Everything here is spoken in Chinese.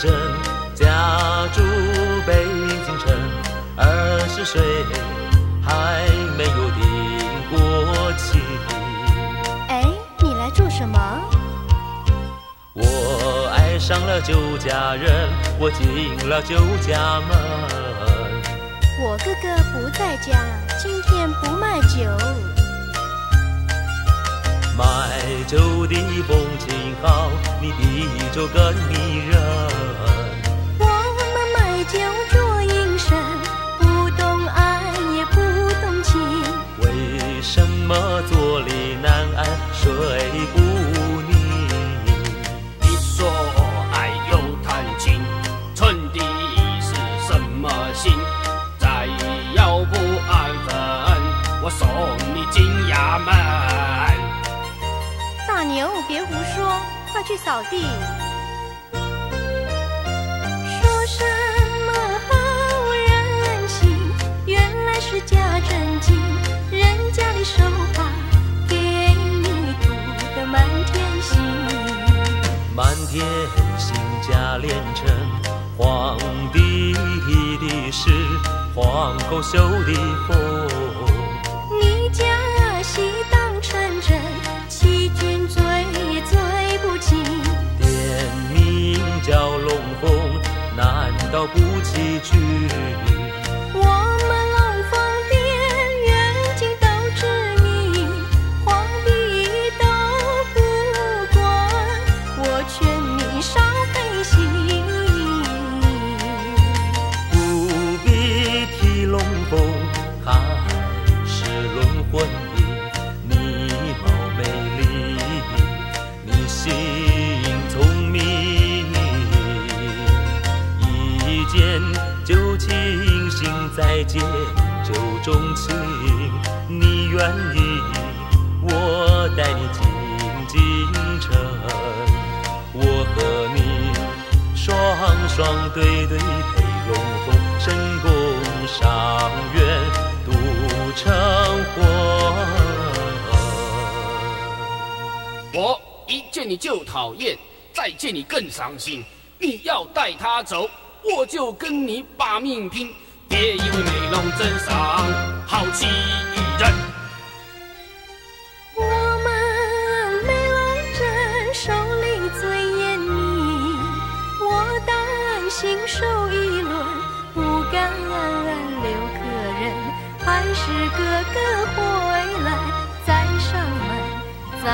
真，家住北京城，二十岁还没有定过亲。哎，你来做什么？我爱上了酒家人，我进了酒家门。我哥哥不在家，今天不卖酒。卖酒的风景好，你的酒更迷人。大牛，别胡说，快去扫地。说什么好人心，原来是假正经。人家的手把给你涂得满天星。满天星甲连成，皇帝的是皇后绣的凤。我们龙凤店远近都知名，皇帝都不管，我劝你少再见就钟情。你愿意，我带你进京城，我和你双双对对配龙凤，神功上愿度成婚。我一见你就讨厌，再见你更伤心。你要带他走，我就跟你把命拼。别以为美容真上好欺人。我们美龙镇手里最严明，我担心受议论，不敢留客人，还是哥哥回来再上门再